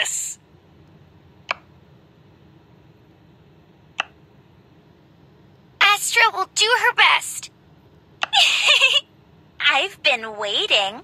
this! Astra will do her best. I've been waiting.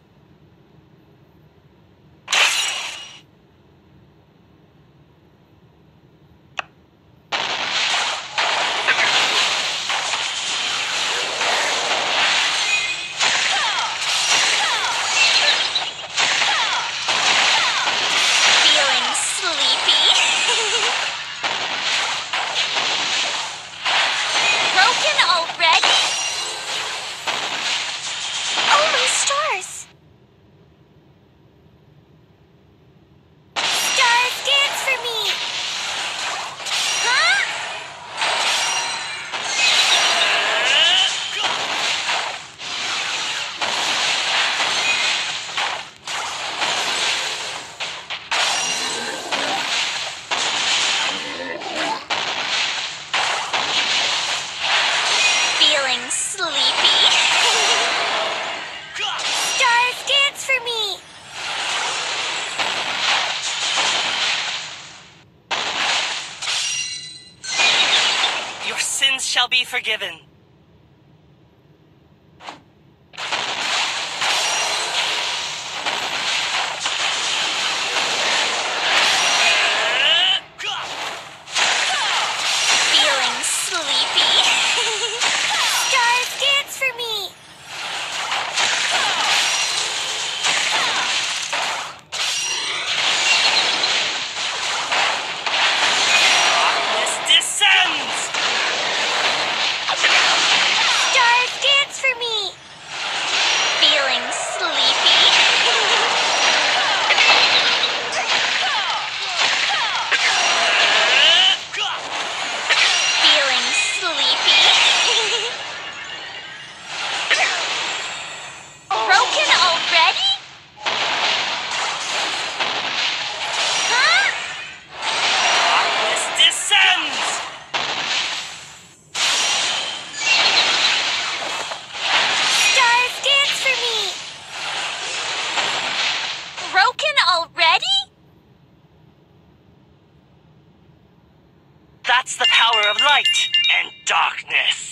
shall be forgiven. That's the power of light and darkness.